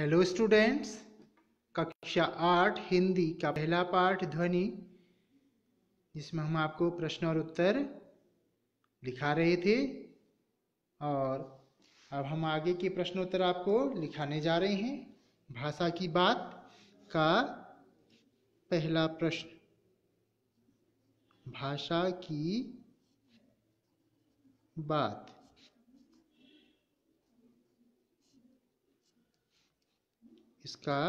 Hello students कक्षा आठ, हिंदी का पहला पाठ ध्वनि, जिसमें हम आपको प्रश्न और उत्तर लिखा रहे थे। और अब हम आगे के प्रश्नोत्तर आपको लिखाने जा रहे हैं। भाषा की बात का पहला प्रश्न। भाषा की बात। इसका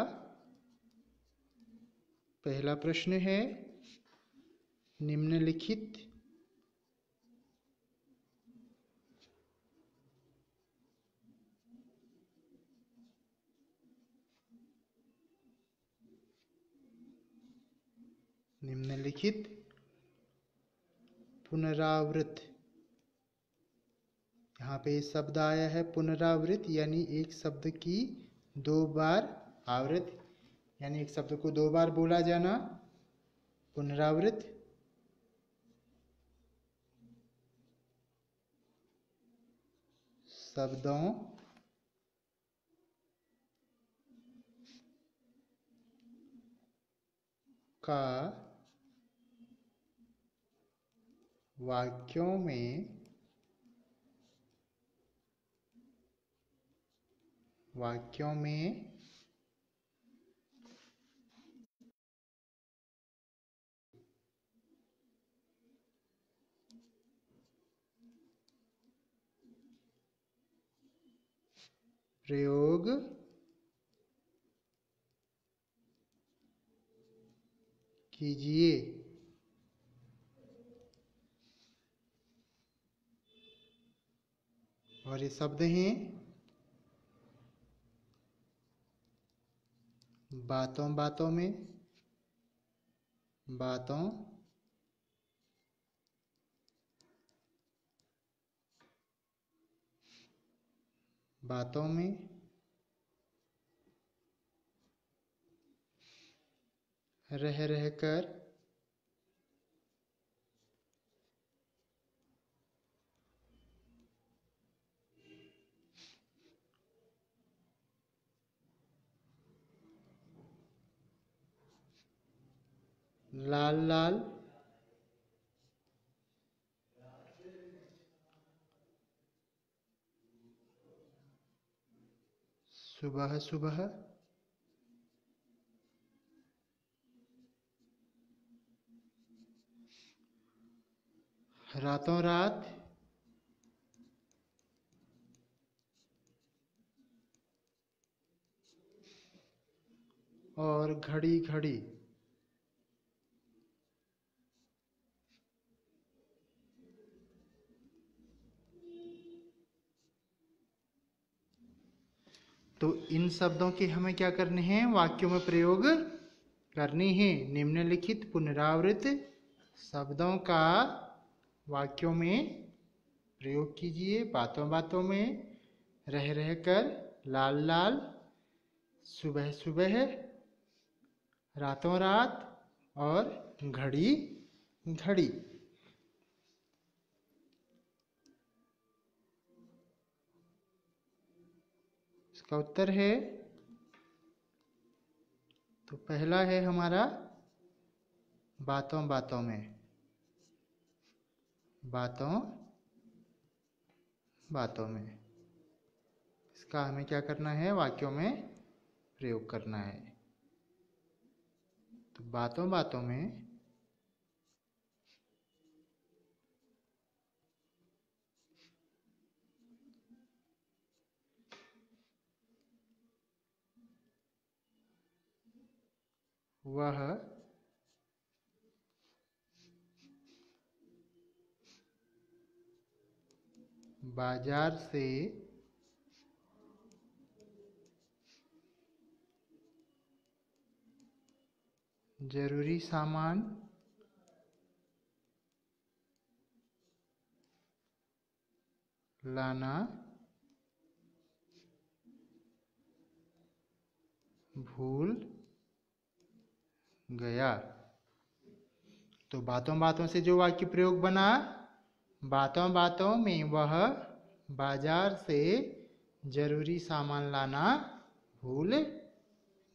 पहला प्रश्न है निम्नलिखित निम्नलिखित पुनरावृत यहाँ पे शब्द आया है पुनरावृत यानी एक शब्द की दो बार आवृत, यानी एक शब्द को दो बार बोला जाना, पुनरावृत, शब्दों, का वाक्यों में वाक्यों में प्रयोग। कीजिए। और ये शब्द हैं बातों बातों में। बातों बातों में। रह रह कर लाल लाल सुबह सुबह। रातों रात। और घड़ी घड़ी। तो इन शब्दों के हमें क्या करने हैं? वाक्यों में प्रयोग करने हैं। निम्नलिखित पुनरावृत शब्दों का वाक्यों में प्रयोग कीजिए। बातों बातों में रह रह कर लाल लाल, सुबह सुबह, रातों रात और घड़ी घड़ी। इसका उत्तर है तो पहला है हमारा बातों बातों में। बातों बातों में। इसका हमें क्या करना है? वाक्यों में प्रयोग करना है। तो बातों बातों में वह बाज़ार से ज़रूरी सामान लाना भूल गया। तो बातों बातों से जो वाक्य प्रयोग बना, बातों बातों में वह बाज़ार से ज़रूरी सामान लाना भूल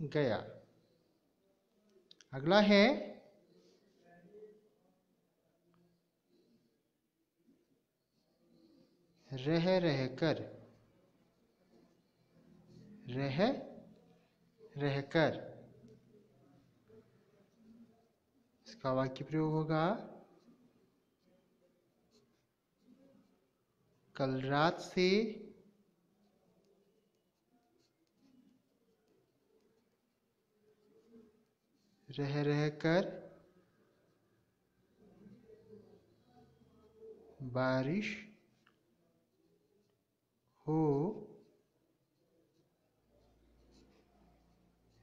गया। अगला है, रह रह कर, रह रह कर। इसका वाक्य प्रयोग होगा? कल रात से रह रह कर बारिश हो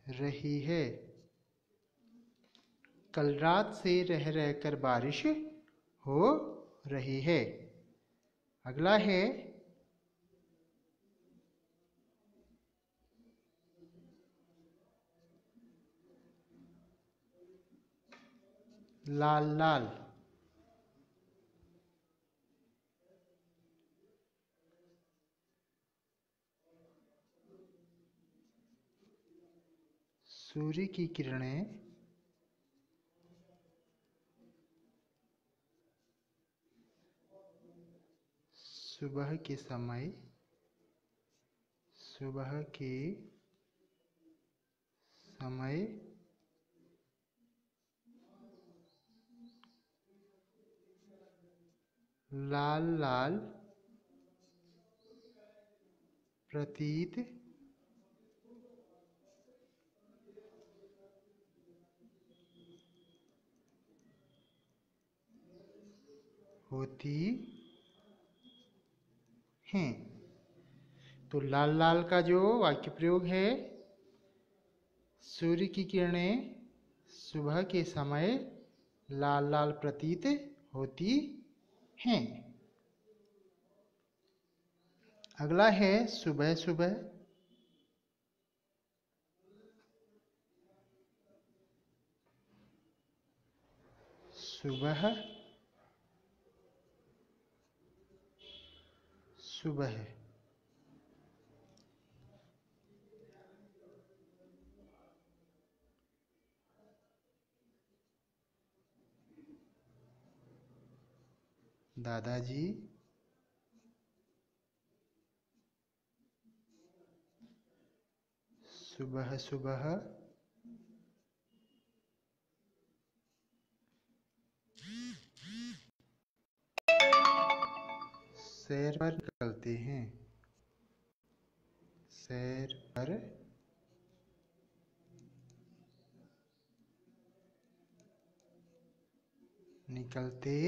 रही है। कल रात से रह रहकर बारिश हो रही है। अगला है, लाल लाल। सूर्य की किरणें सुबह के समय सुबह के समय लाल लाल प्रतीत होती हैं। तो लाल लाल का जो वाक्य प्रयोग है, सूर्य की किरणें सुबह के समय लाल लाल प्रतीत होती हैं। अगला है सुबह सुबह। सुबह सुबह दादाजी सुबह सुबह। सैर पर निकलते हैं। सैर पर निकलते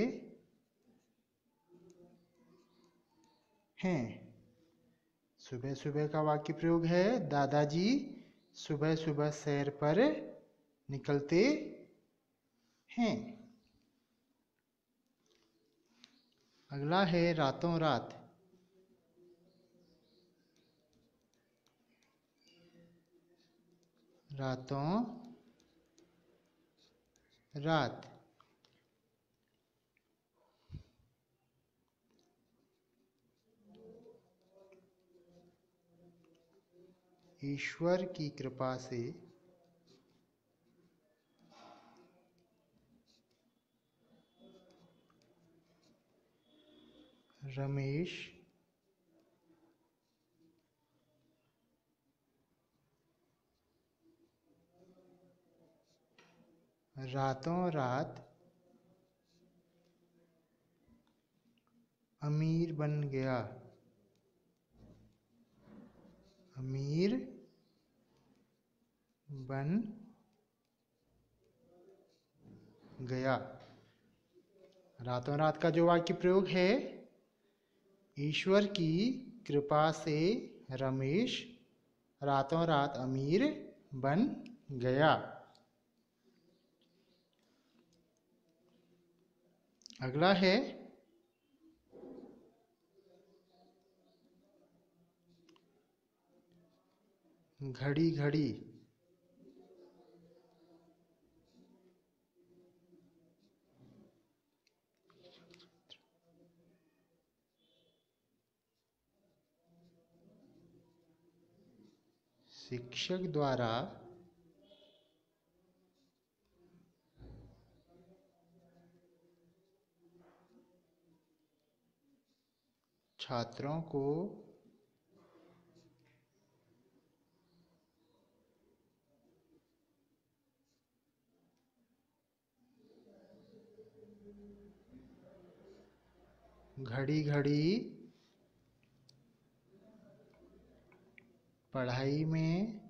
हैं। सुबह सुबह का वाक्य प्रयोग है, दादाजी सुबह सुबह सैर पर निकलते हैं। अगला है रातों रात। रातों रात। ईश्वर की कृपा से रमेश रातों रात अमीर बन गया अमीर बन गया रातों रात का जो वाक्य प्रयोग है ईश्वर की कृपा से रमेश रातों रात अमीर बन गया। अगला है घड़ी घड़ी। शिक्षक द्वारा छात्रों को घड़ी घड़ी पढ़ाई में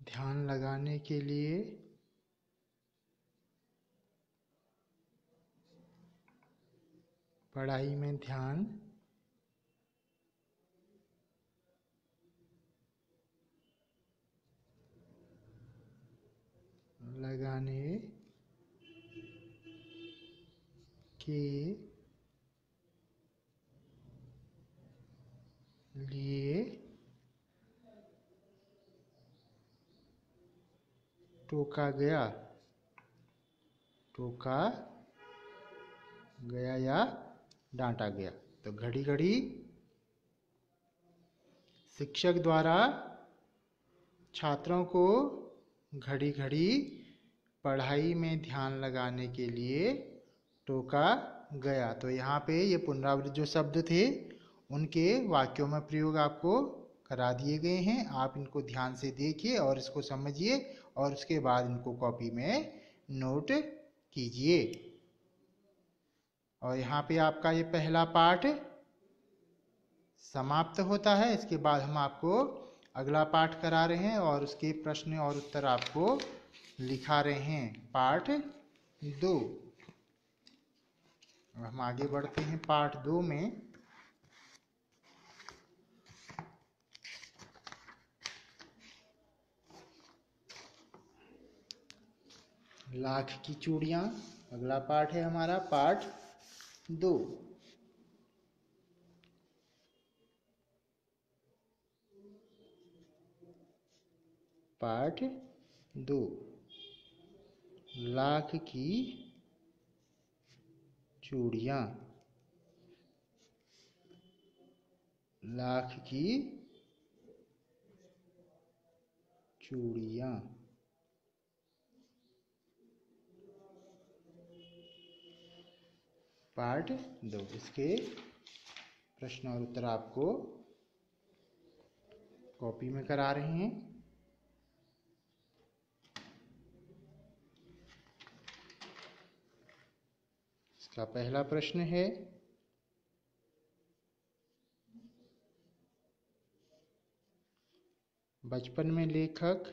ध्यान लगाने के लिए पढ़ाई में ध्यान लगाने के लिए टोका गया। टोका गया या डांटा गया। तो घड़ी घड़ी शिक्षक द्वारा छात्रों को घड़ी घड़ी पढ़ाई में ध्यान लगाने के लिए टोका गया। तो यहाँ पे ये पुनरावृत्त जो शब्द थे, उनके वाक्यों में प्रयोग आपको करा दिए गए हैं। आप इनको ध्यान से देखिए और इसको समझिए और उसके बाद इनको कॉपी में नोट कीजिए। और यहाँ पे आपका ये पहला पाठ समाप्त होता है। इसके बाद हम आपको अगला पाठ करा रहे हैं और उसके प्रश्न और उत्तर आपको लिखा रहे हैं। पार्ट दो। हम आगे बढ़ते हैं पार्ट दो में। लाख की चूड़ियाँ। अगला पार्ट है हमारा पार्ट दो। पार्ट दो। लाख की चूड़ियाँ। लाख की चूड़ियाँ। पार्ट दो, इसके प्रश्न और उत्तर आपको कॉपी में करा रहे हैं। इसका पहला प्रश्न है बचपन में लेखक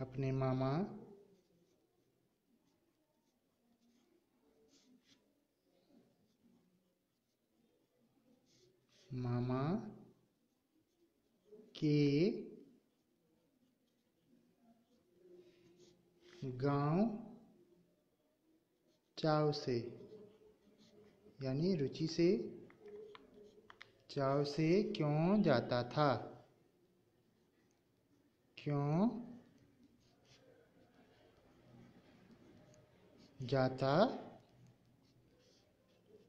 अपने मामा मामा के गाँव चाव से, यानी रुचि से, चाव से क्यों जाता था? क्यों जाता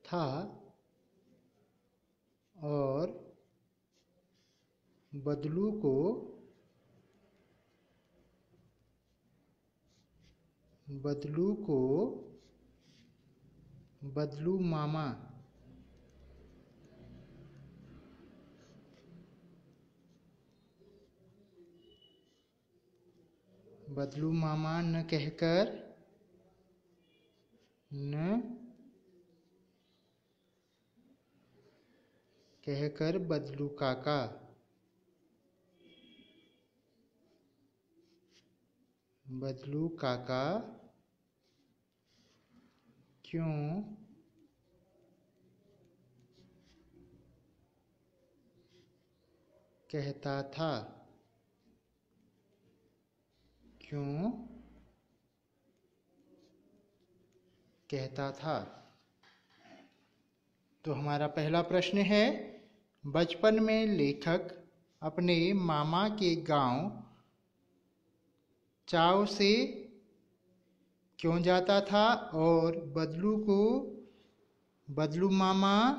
था? और बदलू को बदलू को बदलू मामा। बदलू मामा न कहकर न कहकर बदलू काका। बदलू काका। क्यों? कहता था। क्यों? कहता था। तो हमारा पहला प्रश्न है बचपन में लेखक अपने मामा के गाँव चाव से क्यों जाता था और बदलू को, बदलू मामा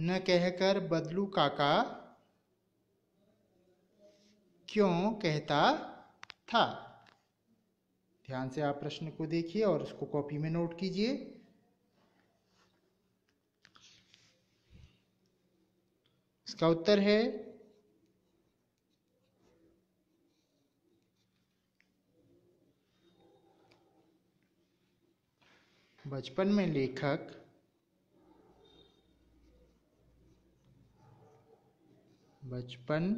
न कहकर बदलू काका क्यों कहता था? ध्यान से आप प्रश्न को देखिए और उसको कॉपी में नोट कीजिए। इसका उत्तर है बचपन में लेखक बचपन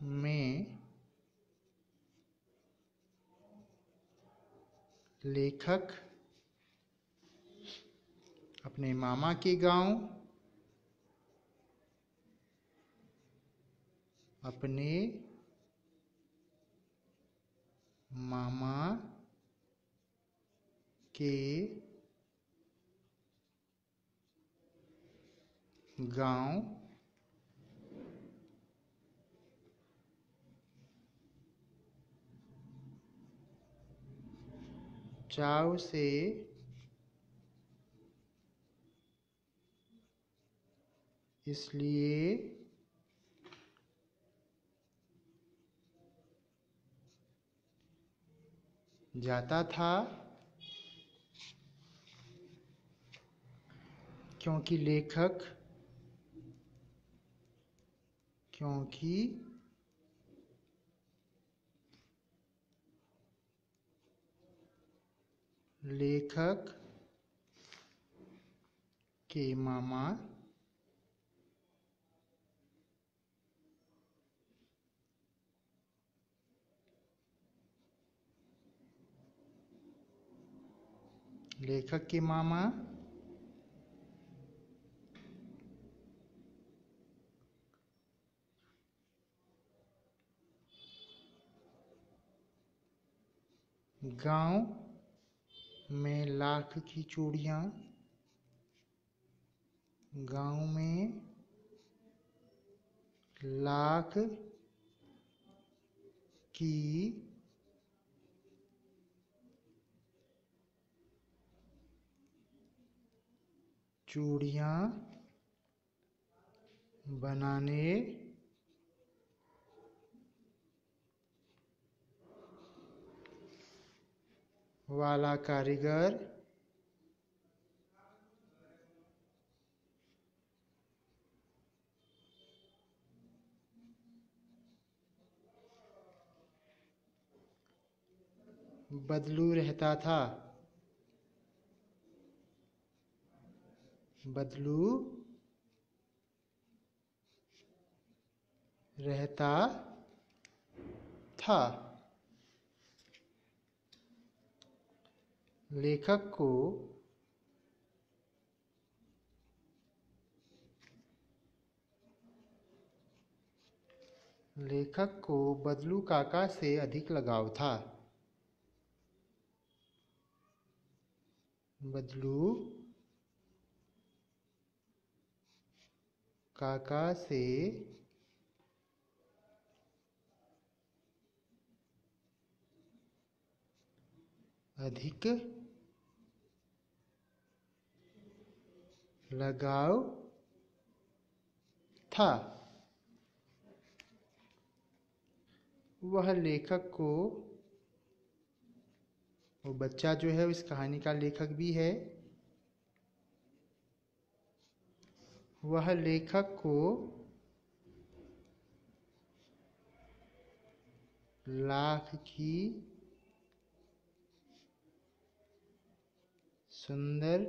में लेखक अपने मामा के गाँव अपने मामा के गाँव चाव से इसलिए जाता था क्योंकि लेखक क्योंकि लेखक के मामा लेखक के मामा। गाँव में लाख की चूड़ियाँ। गाँव में लाख की चूड़ियाँ बनाने वाला कारीगर बदलू रहता था। बदलू रहता था। लेखक को लेखक को बदलू काका से अधिक लगाव था। बदलू काका से अधिक लगाव था। वह लेखक को, वो बच्चा जो है इस कहानी का लेखक भी है। वह लेखक को लाख की सुंदर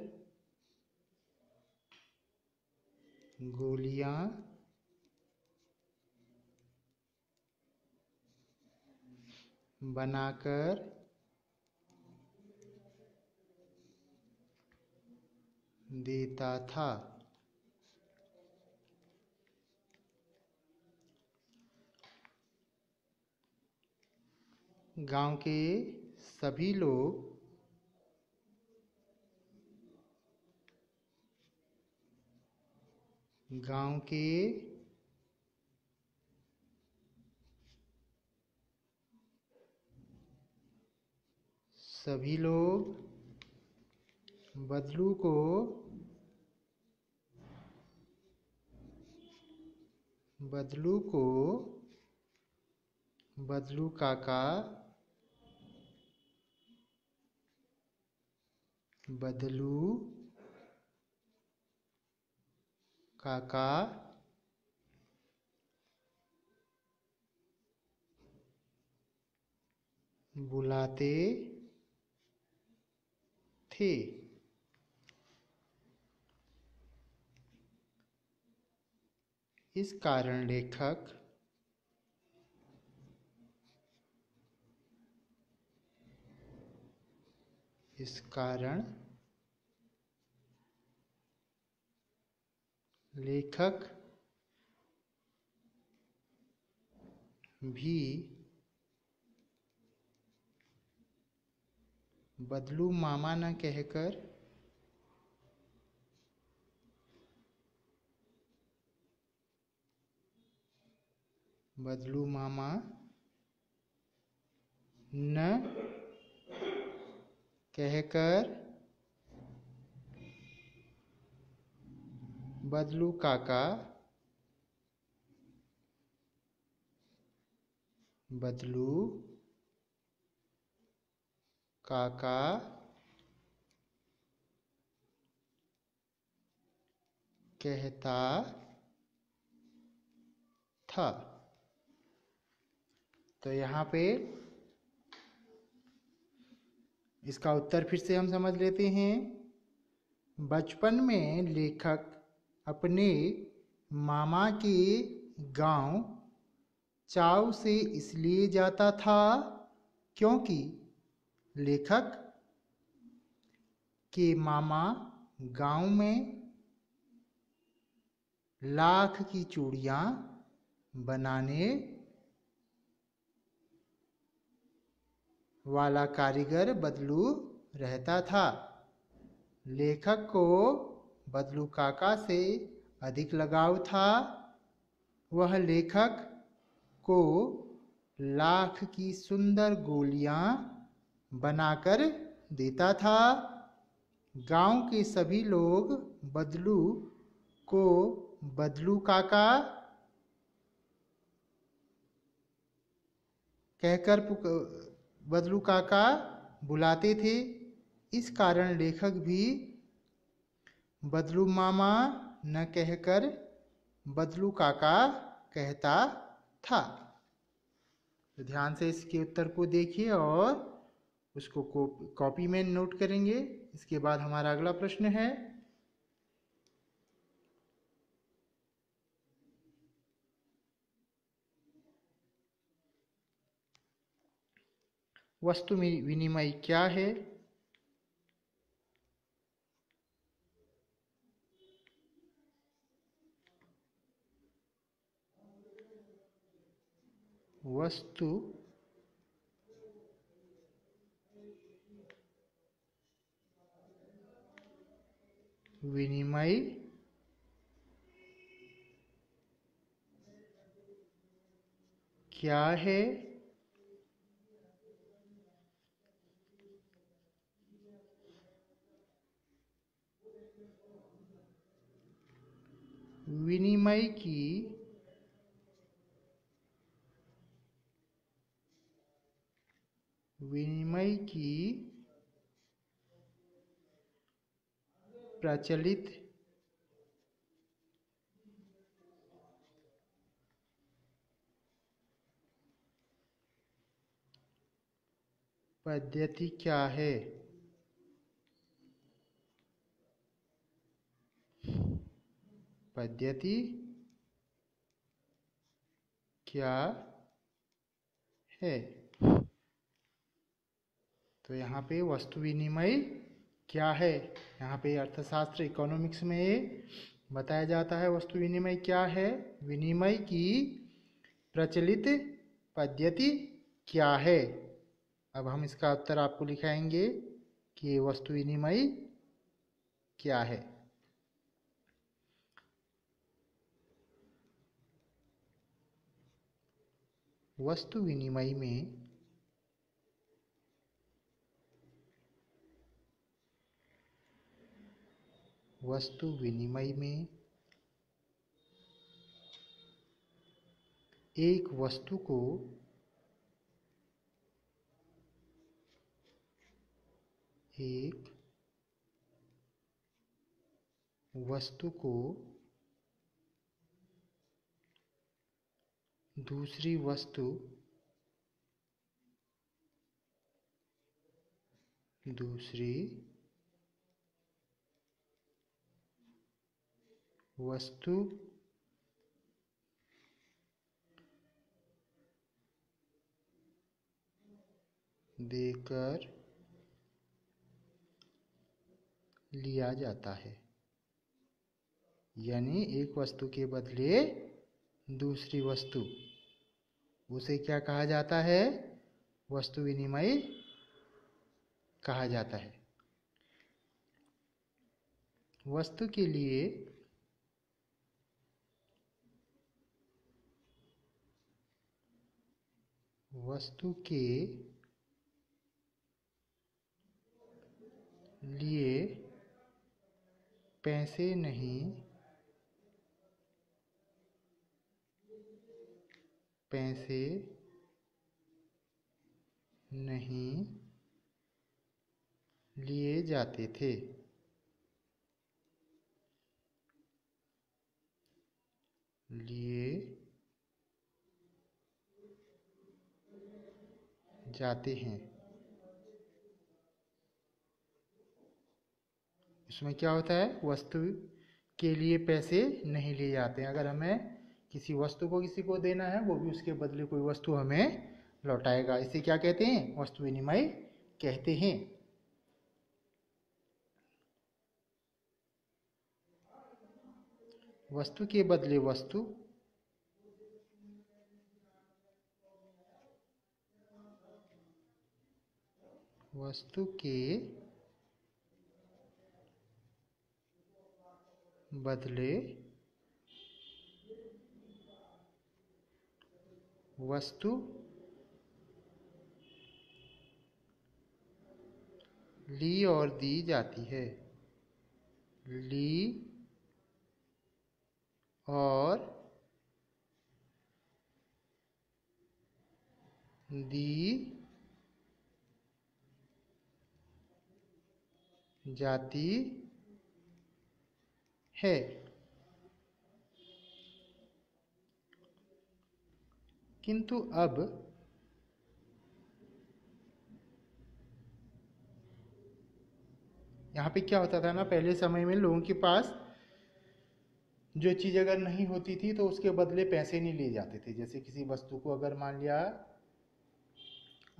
गोलियाँ बनाकर देता था। गाँव के सभी लोग गाँव के सभी लोग बदलू को बदलू को बदलू काका बदलू। काका। बुलाते थे। इस कारण लेखक इस कारण लेखक भी बदलू मामा न कहकर बदलू मामा न कहकर बदलू काका। बदलू काका। कहता था। तो यहाँ पे इसका उत्तर फिर से हम समझ लेते हैं। बचपन में लेखक अपने मामा के गाँव चाव से इसलिए जाता था क्योंकि लेखक के मामा गाँव में लाख की चूड़ियाँ बनाने वाला कारीगर बदलू रहता था। लेखक को बदलू काका से अधिक लगाव था। वह लेखक को लाख की सुंदर गोलियाँ बनाकर देता था। गाँव के सभी लोग बदलू को बदलू काका कहकर बदलू काका बुलाते थे। इस कारण लेखक भी बदलू मामा न कहकर, बदलू काका कहता था। तो ध्यान से इसके उत्तर को देखिए और उसको कॉपी में नोट करेंगे। इसके बाद हमारा अगला प्रश्न है। वस्तु विनिमय क्या है? वस्तु विनिमय क्या है? विनिमय की विनिमय की प्रचलित पद्धति क्या है? पद्धति क्या है? तो यहाँ पे वस्तु विनिमय क्या है? यहाँ पे अर्थशास्त्र इकोनॉमिक्स में बताया जाता है वस्तु विनिमय क्या है? विनिमय की प्रचलित पद्धति क्या है? अब हम इसका उत्तर आपको लिखाएँगे कि वस्तु विनिमय क्या है। वस्तु विनिमय में वस्तु विनिमय में एक वस्तु को एक वस्तु को दूसरी वस्तु दूसरी वस्तु देकर लिया जाता है। यानी एक वस्तु के बदले दूसरी वस्तु। उसे क्या कहा जाता है? वस्तु विनिमय कहा जाता है। वस्तु के लिए वस्तु के लिए पैसे नहीं पैसे नहीं लिए जाते थे। लिए जाते हैं। उसमें क्या होता है? वस्तु के लिए पैसे नहीं लिए जाते हैं। अगर हमें किसी वस्तु को किसी को देना है, वो भी उसके बदले कोई वस्तु हमें लौटाएगा। इसे क्या कहते हैं? वस्तु विनिमय कहते हैं। वस्तु के बदले वस्तु वस्तु के बदले वस्तु ली और दी जाती है। ली और दी जाती है। किंतु अब यहाँ पे क्या होता था ना, पहले समय में लोगों के पास जो चीज़ अगर नहीं होती थी तो उसके बदले पैसे नहीं लिए जाते थे। जैसे किसी वस्तु को अगर मान लिया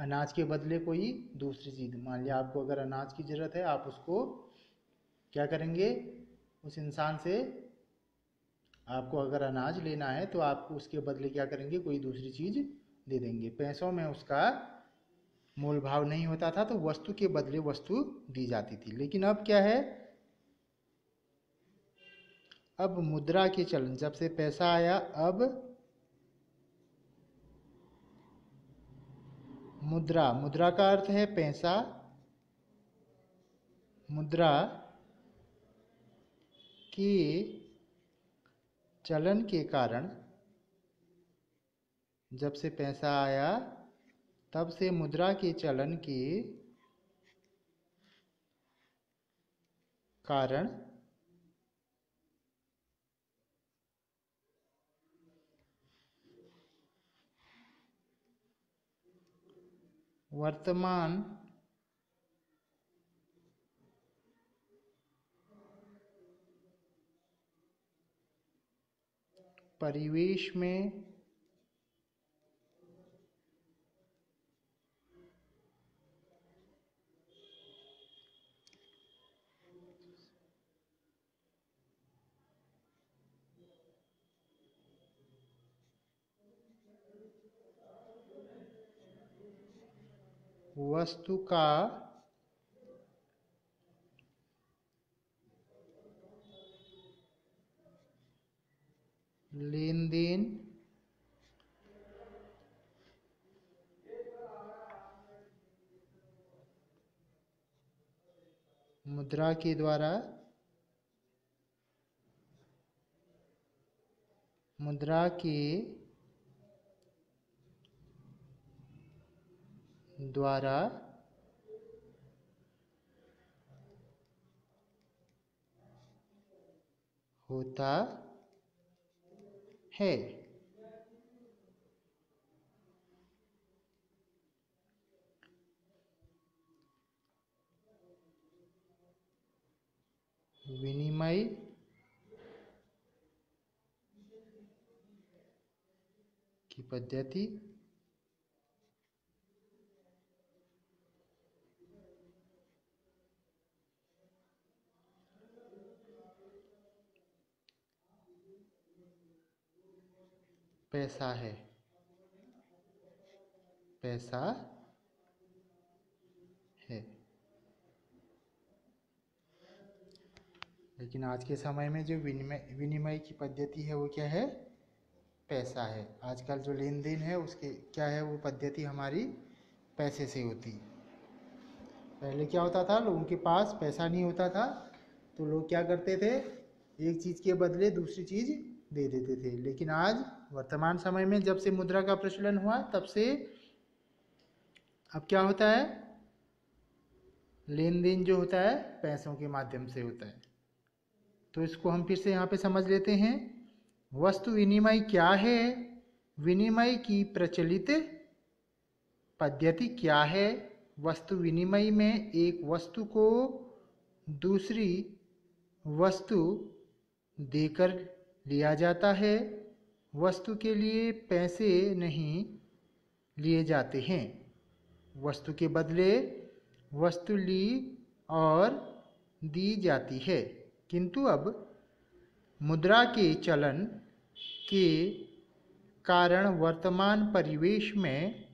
अनाज के बदले कोई दूसरी चीज़। मान लिया आपको अगर अनाज की ज़रूरत है, आप उसको क्या करेंगे? उस इंसान से आपको अगर अनाज लेना है तो आप उसके बदले क्या करेंगे? कोई दूसरी चीज़ दे देंगे। पैसों में उसका मोल भाव नहीं होता था तो वस्तु के बदले वस्तु दी जाती थी। लेकिन अब क्या है? अब मुद्रा के चलन, जब से पैसा आया, अब मुद्रा। मुद्रा का अर्थ है पैसा। मुद्रा की चलन के कारण जब से पैसा आया, तब से मुद्रा के चलन के कारण वर्तमान परिवेश में वस्तु का लेन देन मुद्रा के द्वारा मुद्रा के द्वारा होता है। विनिमय की पद्धति पैसा है। पैसा है। लेकिन आज के समय में जो विनिमय विनिमय की पद्धति है, वो क्या है? पैसा है। आजकल जो लेन देन है, उसके क्या है, वो पद्धति हमारी पैसे से होती। पहले क्या होता था? लोगों के पास पैसा नहीं होता था तो लोग क्या करते थे? एक चीज़ के बदले दूसरी चीज़ दे देते थे। लेकिन आज वर्तमान समय में जब से मुद्रा का प्रचलन हुआ, तब से अब क्या होता है? लेन देन जो होता है, पैसों के माध्यम से होता है। तो इसको हम फिर से यहाँ पे समझ लेते हैं। वस्तु विनिमय क्या है? विनिमय की प्रचलित पद्धति क्या है? वस्तु विनिमय में एक वस्तु को दूसरी वस्तु देकर लिया जाता है। वस्तु के लिए पैसे नहीं लिए जाते हैं। वस्तु के बदले वस्तु ली और दी जाती है। किंतु अब मुद्रा के चलन के कारण वर्तमान परिवेश में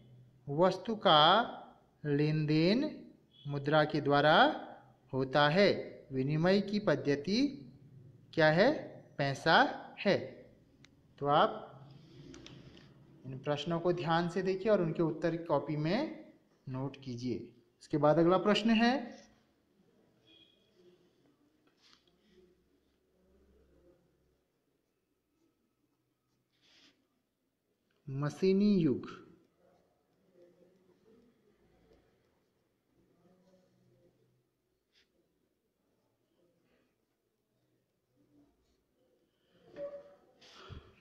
वस्तु का लेन देन मुद्रा के द्वारा होता है। विनिमय की पद्धति क्या है? पैसा है। तो आप इन प्रश्नों को ध्यान से देखिए और उनके उत्तर कॉपी में नोट कीजिए। उसके बाद अगला प्रश्न है। मशीनी युग।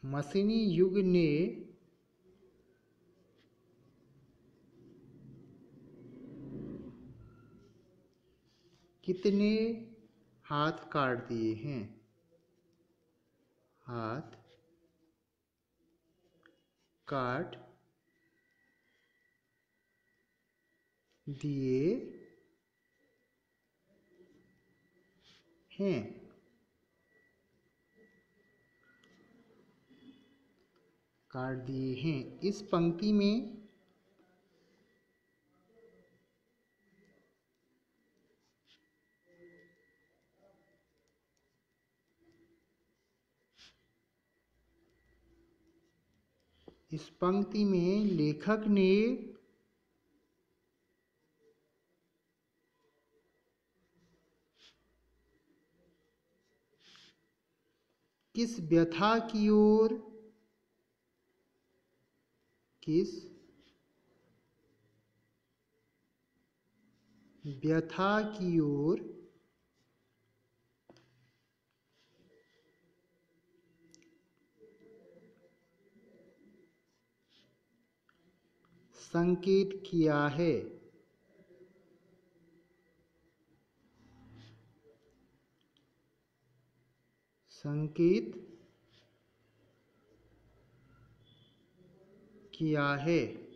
मशीनी युग ने कितने हाथ काट दिए हैं? हाथ काट दिए हैं। काट दिए हैं। इस पंक्ति में इस पंक्ति में लेखक ने किस व्यथा की ओर किस? व्यथा की ओर। संकेत किया है। संकेत किया है।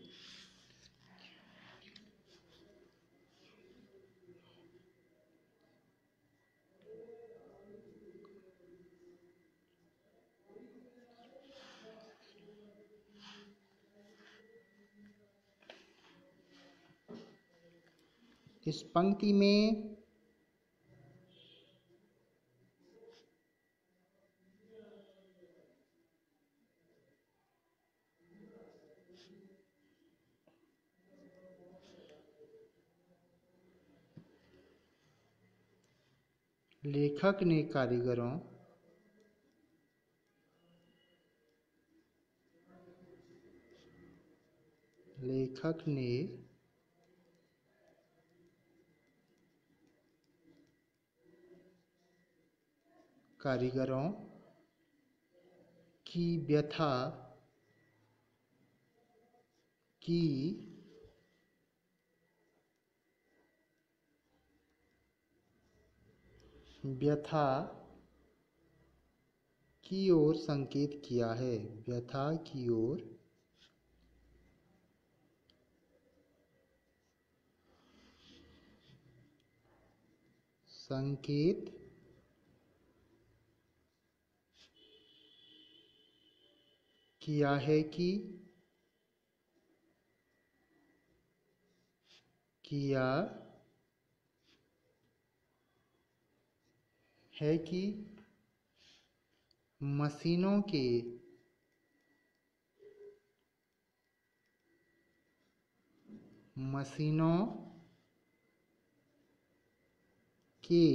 इस पंक्ति में लेखक ने कारीगरों लेखक ने कारीगरों की व्यथा की व्यथा की ओर संकेत किया है। व्यथा की ओर। संकेत किया है कि किया है कि मशीनों के मशीनों के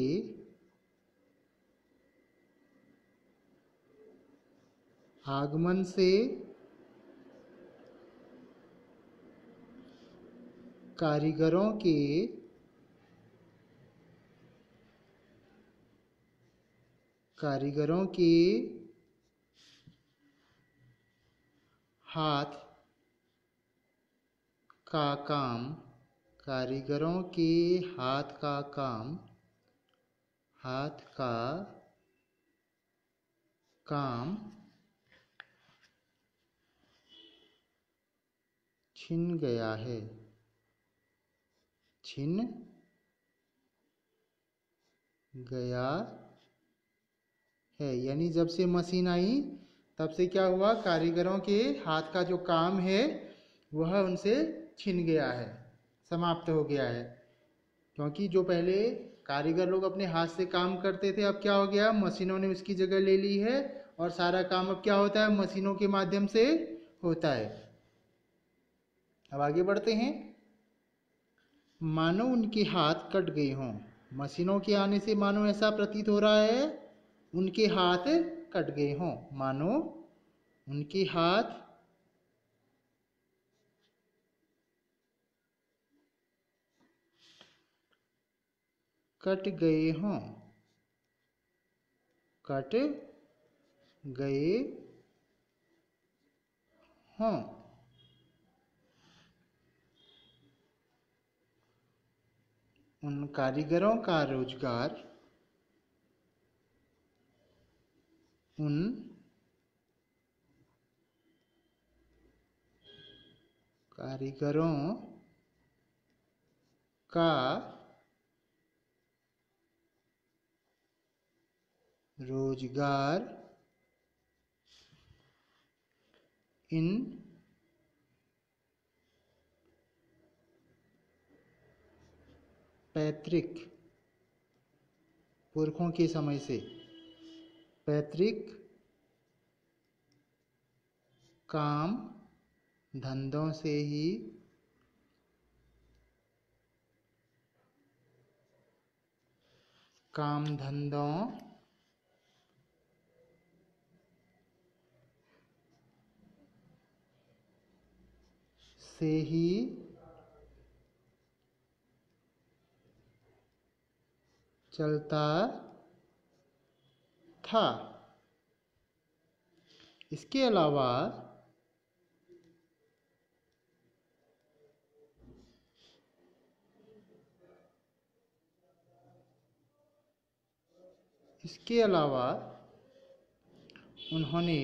आगमन से कारीगरों के कारीगरों के हाथ का काम, कारीगरों के हाथ का काम, हाथ का काम, छिन गया है। छिन गया है। यानी जब से मशीन आई, तब से क्या हुआ? कारीगरों के हाथ का जो काम है, वह उनसे छिन गया है, समाप्त हो गया है। क्योंकि जो पहले कारीगर लोग अपने हाथ से काम करते थे, अब क्या हो गया? मशीनों ने उसकी जगह ले ली है और सारा काम अब क्या होता है? मशीनों के माध्यम से होता है। अब आगे बढ़ते हैं। मानो उनके हाथ कट गए हों। मशीनों के आने से मानो ऐसा प्रतीत हो रहा है उनके हाथ कट गए हों। मानो उनके हाथ कट गए हों। कट गए हों। उन कारीगरों का रोज़गार उन कारीगरों का रोज़गार इन पैतृक पुरखों के समय से पैतृक काम धंधों से ही काम धंधों से ही चलता था। इसके अलावा इसके अलावा उन्होंने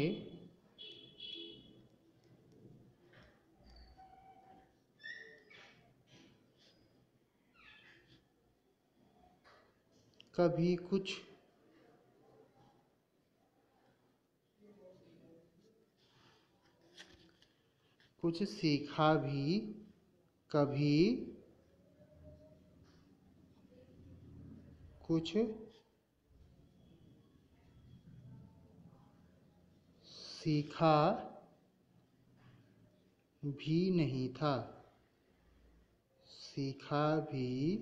कभी कुछ कुछ सीखा भी कभी, कुछ सीखा भी नहीं था। सीखा भी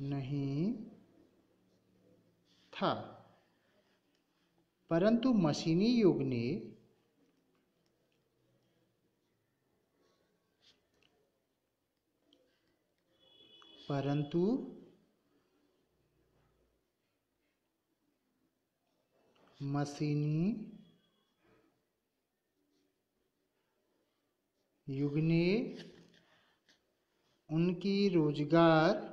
नहीं था। परंतु मशीनी युग ने परंतु मशीनी युग ने उनकी रोज़गार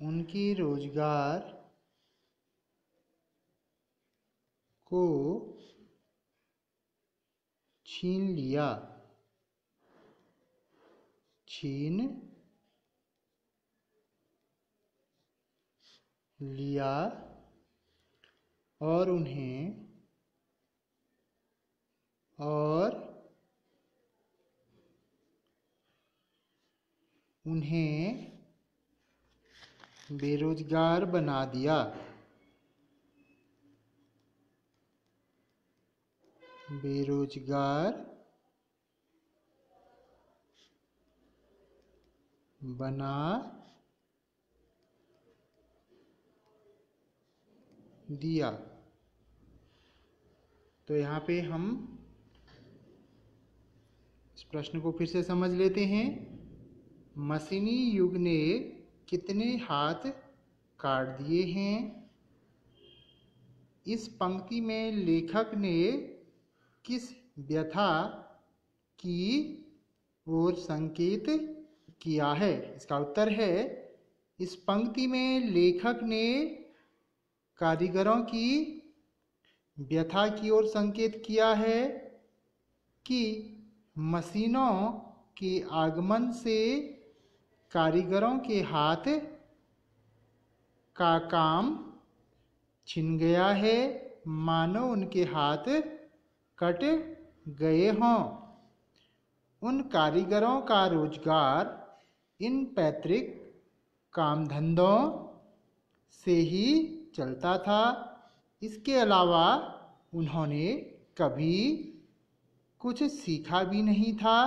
उनकी रोज़गार को छीन लिया। छीन लिया और उन्हें और उन्हें बेरोजगार बना दिया। बेरोजगार बना दिया। तो यहाँ पे हम इस प्रश्न को फिर से समझ लेते हैं। मशीनी युग ने कितने हाथ काट दिए हैं? इस पंक्ति में लेखक ने किस व्यथा की ओर संकेत किया है? इसका उत्तर है, इस पंक्ति में लेखक ने कारीगरों की व्यथा की ओर संकेत किया है कि मशीनों के आगमन से कारीगरों के हाथ का काम छिन गया है। मानो उनके हाथ कट गए हों। उन कारीगरों का रोज़गार इन पैतृक काम धंधों से ही चलता था। इसके अलावा उन्होंने कभी कुछ सीखा भी नहीं था,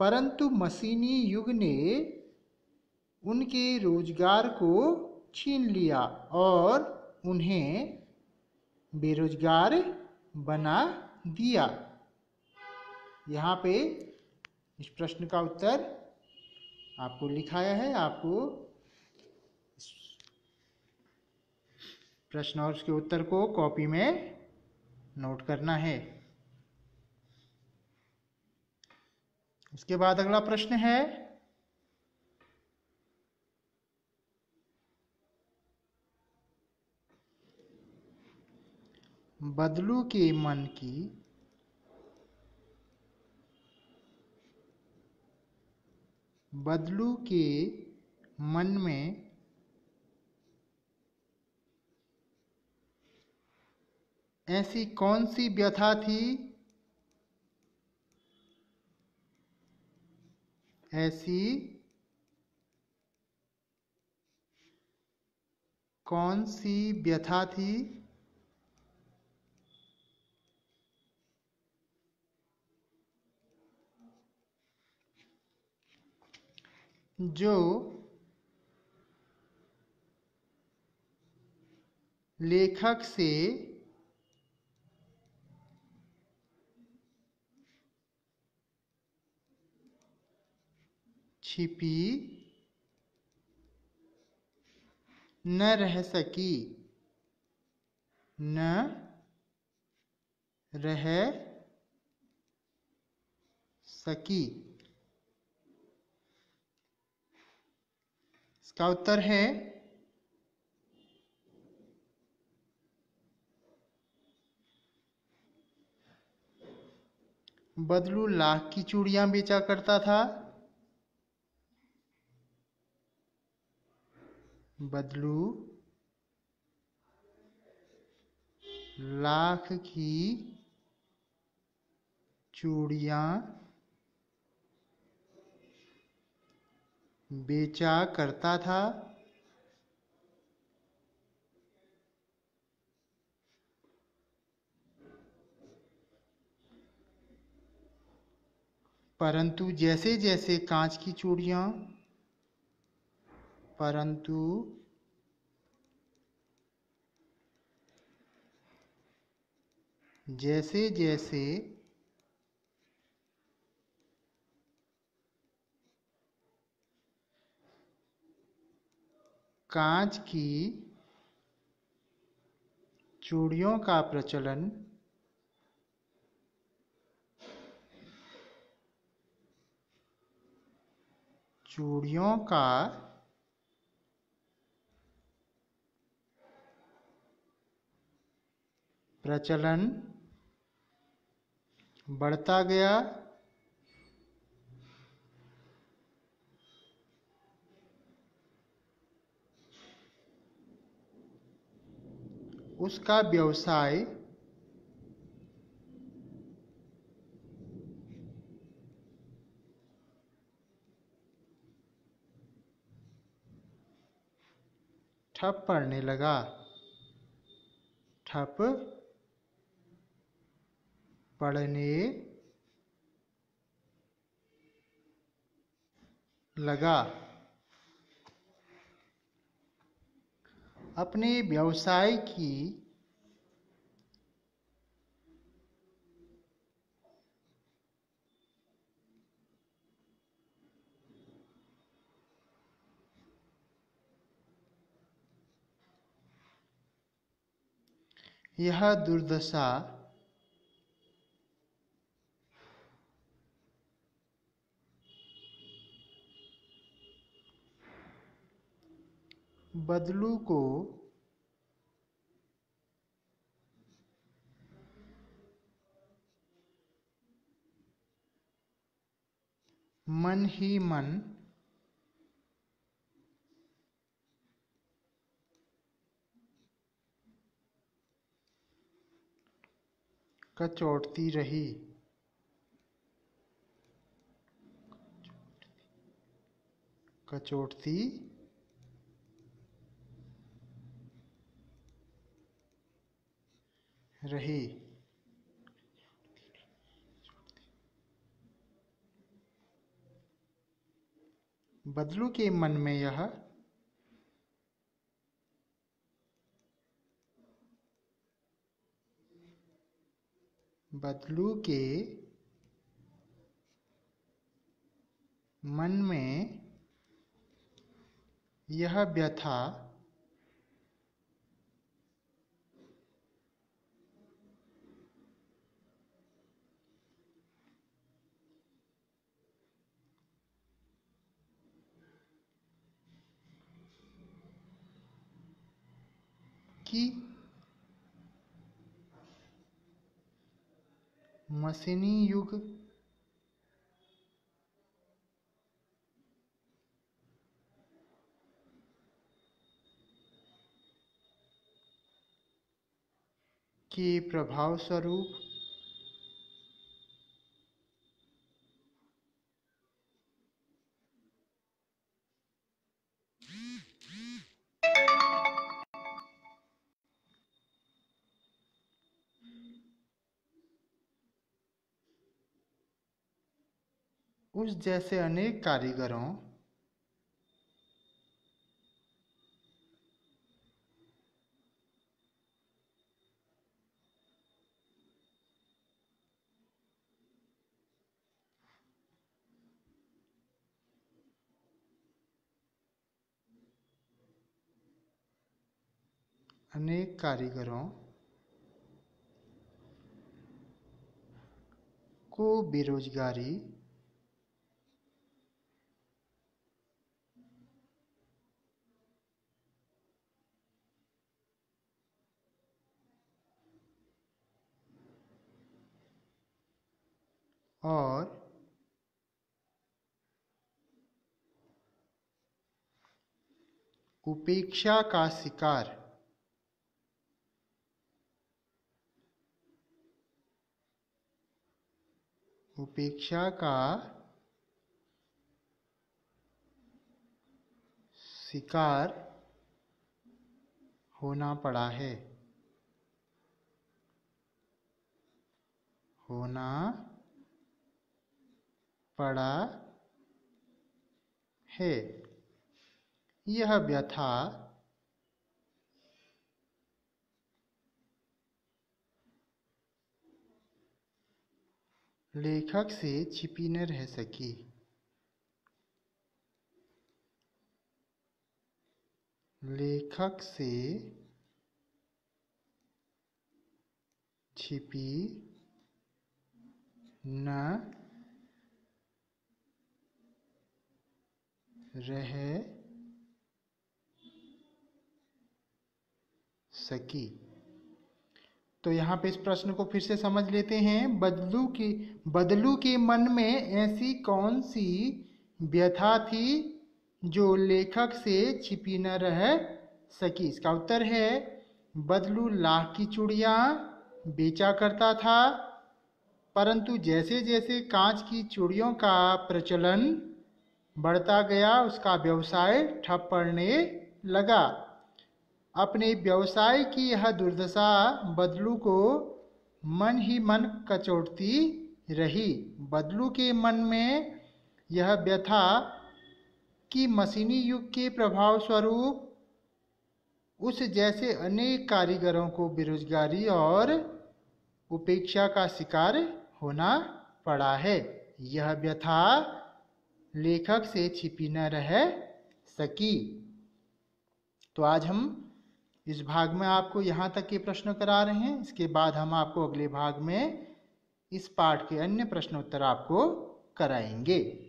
परंतु मशीनी युग ने उनके रोज़गार को छीन लिया और उन्हें बेरोजगार बना दिया। यहाँ पे इस प्रश्न का उत्तर आपको लिखाया है, आपको प्रश्न और उसके उत्तर को कॉपी में नोट करना है। उसके बाद अगला प्रश्न है बदलू के मन की बदलू के मन में ऐसी कौन सी व्यथा थी? ऐसी कौन सी व्यथा थी? जो लेखक से छिपी न रह सकी न रह सकी। इसका उत्तर है बदलू लाख की चूड़ियाँ बेचा करता था। बदलू लाख की चूड़ियाँ बेचा करता था। परंतु जैसे जैसे कांच की चूड़ियाँ परंतु जैसे जैसे कांच की चूड़ियों का प्रचलन चूड़ियों का प्रचलन बढ़ता गया। उसका व्यवसाय ठप पड़ने लगा। ठप पड़ने लगा। अपने व्यवसाय की यह दुर्दशा बदलू को मन ही मन कचोटती रही। कचोटती रही। बदलू के मन में यह बदलू के मन में यह व्यथा कि मशीनी युग के प्रभाव स्वरूप उस जैसे अनेक कारीगरों अनेक कारीगरों को बेरोजगारी और उपेक्षा का शिकार। उपेक्षा का शिकार होना पड़ा है। होना पड़ा है। यह व्यथा लेखक से छिपी न रह सकी। लेखक से छिपी न रह सकी। तो यहाँ पे इस प्रश्न को फिर से समझ लेते हैं। बदलू की, बदलू के मन में ऐसी कौन सी व्यथा थी जो लेखक से छिपी न रह सकी? इसका उत्तर है, बदलू लाह की चूड़िया बेचा करता था, परंतु जैसे जैसे कांच की चूड़ियों का प्रचलन बढ़ता गया, उसका व्यवसाय ठप पड़ने लगा। अपने व्यवसाय की यह दुर्दशा बदलू को मन ही मन कचोटती रही। बदलू के मन में यह व्यथा कि मशीनी युग के प्रभाव स्वरूप उस जैसे अनेक कारीगरों को बेरोजगारी और उपेक्षा का शिकार होना पड़ा है। यह व्यथा लेखक से छिपी न रह सकी। तो आज हम इस भाग में आपको यहाँ तक के प्रश्न करा रहे हैं। इसके बाद हम आपको अगले भाग में इस पाठ के अन्य प्रश्नोत्तर आपको कराएँगे।